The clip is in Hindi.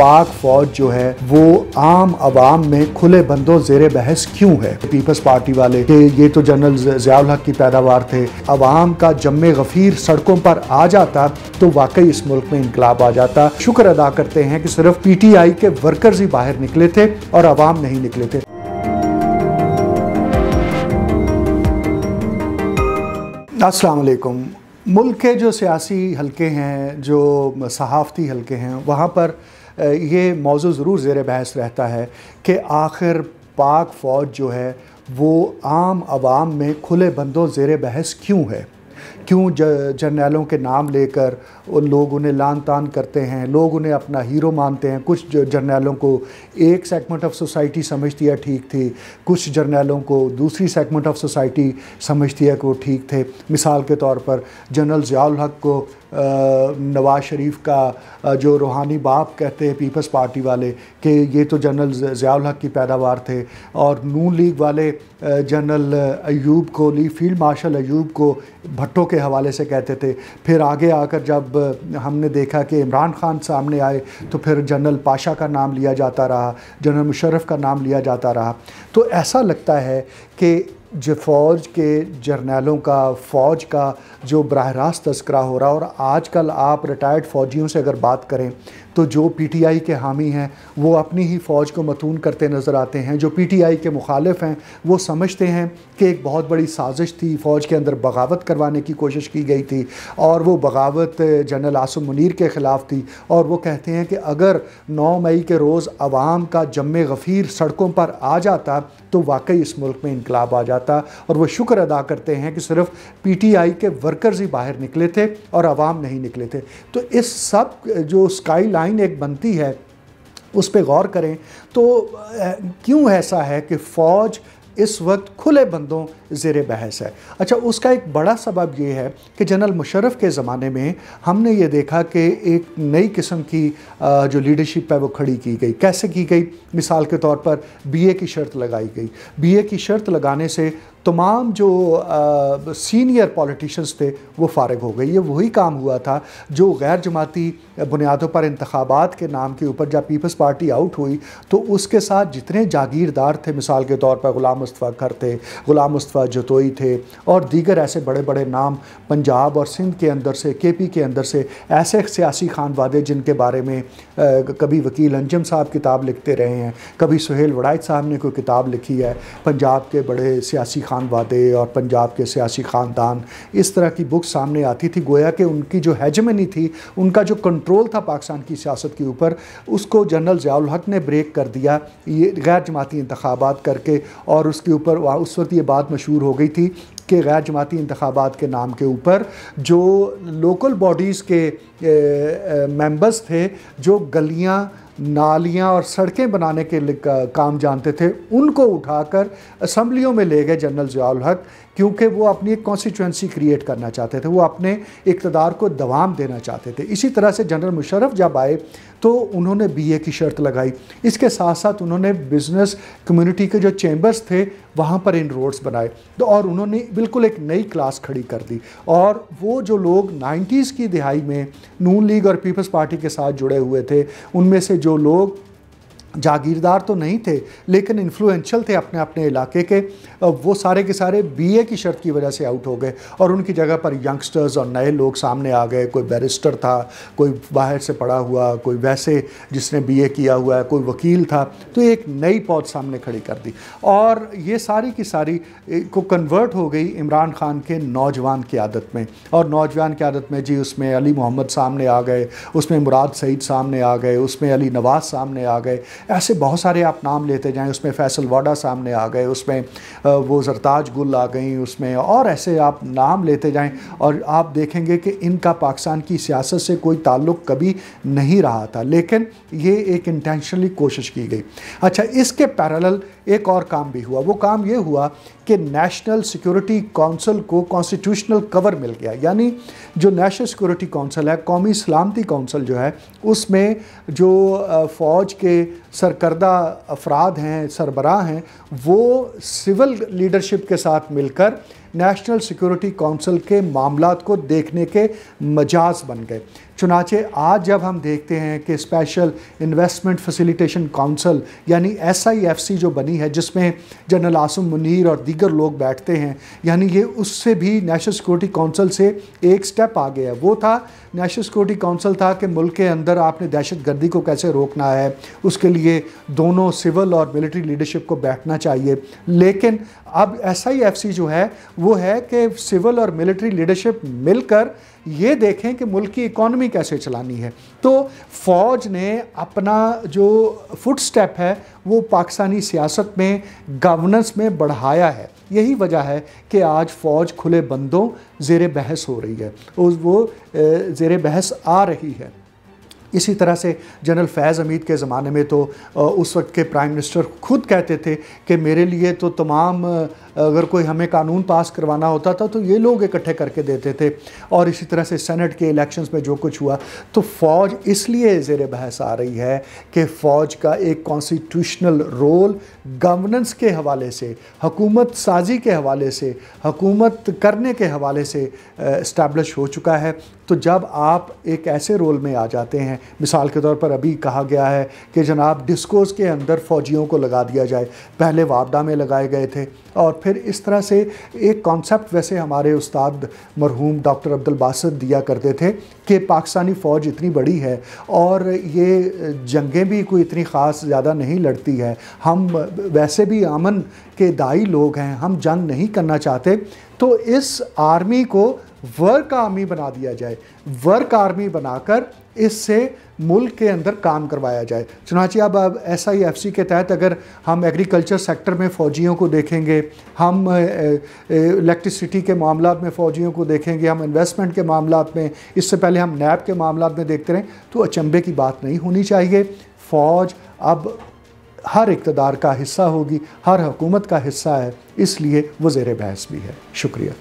पाक फौज जो है, वो आम आवाम में खुले बंदो जेर बहस क्यों है? पीपल्स पार्टी वाले कि ये तो जनरल जियाउल हक की पैदावार थे। आवाम का जम्मे गफीर सड़कों पर आ जाता तो वाकई इस मुल्क में इनकलाब आ जाता। शुक्र अदा करते हैं कि सिर्फ़ पीटीआई के वर्कर्स ही बाहर निकले थे और आवाम नहीं निकले थे। अस्सलाम वालेकुम। मुल्क के जो सियासी हलके हैं, जो सहाफ़ती हलके हैं, वहाँ पर ये मौजू ज़रूर ज़ेर बहस रहता है कि आखिर पाक फ़ौज जो है, वो आम आवाम में खुले बंदों ज़ेर बहस क्यों है? क्यों जर्नैलों के नाम लेकर लोग उन्हें लान तान करते हैं, लोग उन्हें अपना हीरो मानते हैं। कुछ जर्नैलों को एक सेगमेंट ऑफ़ सोसाइटी समझती है, ठीक थी। कुछ जर्नैलों को दूसरी सेगमेंट ऑफ़ सोसाइटी समझती है कि वो ठीक थे। मिसाल के तौर पर जनरल ज़ियाउल हक को नवाज़ शरीफ का जो रूहानी बाप कहते हैं पीपल्स पार्टी वाले, कि ये तो जनरल ज़ियाउल हक की पैदावार थे। और नून लीग वाले जनरल अयूब को ली फ़ील्ड मार्शल अयूब को भट्टो के हवाले से कहते थे। फिर आगे आकर जब हमने देखा कि इमरान खान सामने आए तो फिर जनरल पाशा का नाम लिया जाता रहा, जनरल मुशरफ का नाम लिया जाता रहा। तो ऐसा लगता है कि जो फ़ौज के जर्नैलों का, फ़ौज का जो बरह रास्त तस्करा हो रहा और आजकल आप रिटायर्ड फ़ौजियों से अगर बात करें तो जो पीटीआई के हामी हैं, वो अपनी ही फ़ौज को मतून करते नज़र आते हैं। जो पीटीआई के मुखालिफ हैं, वो समझते हैं कि एक बहुत बड़ी साजिश थी फ़ौज के अंदर बगावत करवाने की कोशिश की गई थी और वो बगावत जनरल आसम मुनीर के ख़िलाफ़ थी और वो कहते हैं कि अगर नौ मई के रोज़ आवाम का जम गफ़ीर सड़कों पर आ जाता तो वाकई इस मुल्क में इनकलाब आ जाता और वो शुक्र अदा करते हैं कि सिर्फ़ पी टी आई के वर्कर्स ही बाहर निकले थे और आवाम नहीं निकले थे। तो इस सब, जो स्काई लाइन एक बनती है, उस पर गौर करें तो क्यों ऐसा है कि फ़ौज इस वक्त खुले बंदों ज़ेर बहस है? अच्छा उसका एक बड़ा सबब ये है कि जनरल मुशरफ के ज़माने में हमने ये देखा कि एक नई किस्म की जो लीडरशिप है वो खड़ी की गई। कैसे की गई? मिसाल के तौर पर, बीए की शर्त लगाई गई। बीए की शर्त लगाने से तमाम जो सीनियर पॉलिटिशियंस थे वो फारग हो गए ये वही काम हुआ था जो गैर जमाती बुनियादों पर इंतबात के नाम के ऊपर जब पीपल्स पार्टी आउट हुई तो उसके साथ जितने जागीरदार थे मिसाल के तौर पर ग़ुलाम मुस्तफ़ा खर थे ग़ुलाम मुस्तफ़ा जतोई थे और दीगर ऐसे बड़े बड़े नाम पंजाब और सिंध के अंदर से के पी के अंदर से ऐसे सियासी खान वादे जिनके बारे में आ, कभी वकील अंजम साहब किताब लिखते रहे हैं कभी सुहेल वड़ाइद साहब ने कोई किताब लिखी है पंजाब के बड़े सियासी खान वादे और पंजाब के सियासी ख़ानदान, इस तरह की बुक सामने आती थी। गोया कि उनकी जो हैजमनी थी, उनका जो कंट्रोल था पाकिस्तान की सियासत के ऊपर, उसको जनरल ज़ियाउल हक ने ब्रेक कर दिया। ये गैर जमाती इंतबात करके और उसके ऊपर उस वक्त ये बात मशहूर हो गई थी कि गैर जमाती इंतबात के नाम के ऊपर जो लोकल बॉडीज़ के मेंबर्स थे, जो गलियाँ नालियाँ और सड़कें बनाने के काम जानते थे। उनको उठाकर असम्बलियों में ले गए जनरल ज़ियाउल हक, क्योंकि वो अपनी एक कॉन्स्टिट्यूंसी क्रिएट करना चाहते थे। वो अपने इकतदार को दवाम देना चाहते थे। इसी तरह से जनरल मुशरफ जब आए तो उन्होंने बीए की शर्त लगाई। इसके साथ साथ उन्होंने बिज़नेस कम्युनिटी के जो चैम्बर्स थे वहाँ पर इन रोड्स बनाए। तो और उन्होंने बिल्कुल एक नई क्लास खड़ी कर दी। और वो जो लोग नाइन्टीज़ की दिहाई में नून लीग और पीपल्स पार्टी के साथ जुड़े हुए थे, उनमें से जो लोग जागीरदार तो नहीं थे, लेकिन इन्फ्लुएंशियल थे अपने अपने इलाके के। वो सारे के सारे बीए की शर्त की वजह से आउट हो गए और उनकी जगह पर यंगस्टर्स और नए लोग सामने आ गए। कोई बैरिस्टर था, कोई बाहर से पढ़ा हुआ, कोई वैसे जिसने बीए किया हुआ है, कोई वकील था तो एक नई पौध सामने खड़ी कर दी। और ये सारी की सारी को कन्वर्ट हो गई इमरान खान के नौजवान की आदत में। और नौजवान की आदत में जी, उसमें अली मोहम्मद सामने आ गए, उसमें मुराद सईद सामने आ गए, उसमें अली नवाज़ सामने आ गए। ऐसे बहुत सारे आप नाम लेते जाएँ, उसमें फैसल वाडा सामने आ गए, उसमें वो जरताज गुल आ गई, उसमें और ऐसे आप नाम लेते जाएँ और आप देखेंगे कि इनका पाकिस्तान की सियासत से कोई ताल्लुक़ कभी नहीं रहा था। लेकिन ये एक इंटेंशनली कोशिश की गई। अच्छा इसके पैरेलल एक और काम भी हुआ। वो काम ये हुआ कि नेशनल सिक्योरिटी काउंसिल को कॉन्स्टिट्यूशनल कवर मिल गया। यानी जो नेशनल सिक्योरिटी काउंसिल है, कौमी सलामती काउंसिल जो है, उसमें जो फ़ौज के सरकर्दा अफराद हैं, सरबराह हैं, वो सिविल लीडरशिप के साथ मिलकर नेशनल सिक्योरिटी काउंसिल के मामला को देखने के मजाज बन गए। चुनाचे आज जब हम देखते हैं कि स्पेशल इन्वेस्टमेंट फैसिलिटेशन काउंसिल यानी एसआईएफसी जो बनी है, जिसमें जनरल आसम मुनीर और दीगर लोग बैठते हैं, यानी ये उससे भी नेशनल सिक्योरिटी काउंसिल से एक स्टेप आ गया वो था नेशनल सिक्योरिटी काउंसिल था कि मुल्क के अंदर आपने दहशत गर्दी को कैसे रोकना है, उसके लिए दोनों सिविल और मिलिट्री लीडरशिप को बैठना चाहिए। लेकिन अब एसआईएफसी जो है वो है कि सिविल और मिलिट्री लीडरशिप मिलकर ये देखें कि मुल्क की इकॉनमी कैसे चलानी है। तो फ़ौज ने अपना जो फुट स्टेप है, वो पाकिस्तानी सियासत में गवर्नेंस में बढ़ाया है। यही वजह है कि आज फ़ौज खुले बंदों ज़ेर बहस हो रही है। वो ज़ेर बहस आ रही है। इसी तरह से जनरल फैज़ हमीद के ज़माने में तो उस वक्त के प्राइम मिनिस्टर खुद कहते थे कि मेरे लिए तो तमाम अगर कोई हमें कानून पास करवाना होता था तो ये लोग इकट्ठे करके देते थे। और इसी तरह से सेनेट के इलेक्शंस में जो कुछ हुआ तो फ़ौज इसलिए ज़ेर बहस आ रही है कि फ़ौज का एक कॉन्स्टिट्यूशनल रोल गवर्नेंस के हवाले से, हकूमत साजी के हवाले से, हकूमत करने के हवाले से इस्टेब्लिश हो चुका है। तो जब आप एक ऐसे रोल में आ जाते मिसाल के तौर पर अभी कहा गया है कि जनाब डिस्कोज़ के अंदर फ़ौजियों को लगा दिया जाए। पहले वापडा में लगाए गए थे और फिर इस तरह से एक कॉन्सेप्ट वैसे हमारे उस्ताद मरहूम डॉक्टर अब्दुल बासत दिया करते थे कि पाकिस्तानी फ़ौज इतनी बड़ी है और ये जंगें भी कोई इतनी ख़ास ज़्यादा नहीं लड़ती है। हम वैसे भी अमन के दाई लोग हैं, हम जंग नहीं करना चाहते। तो इस आर्मी को वर्क आर्मी बना दिया जाए। वर्क आर्मी बनाकर इससे मुल्क के अंदर काम करवाया जाए। चुनाची अब अब एस आई एफ़ सी के तहत अगर हम एग्रीकल्चर सेक्टर में फ़ौजियों को देखेंगे, हम इलेक्ट्रिसिटी के मामला में फ़ौजियों को देखेंगे, हम इन्वेस्टमेंट के मामला में, इससे पहले हम नैब के मामला में देखते रहें तो अचंभे की बात नहीं होनी चाहिए। फ़ौज अब हर इकतदार का हिस्सा होगी, हर हुकूमत का हिस्सा है, इसलिए वो ज़ेर बहस भी है। शुक्रिया।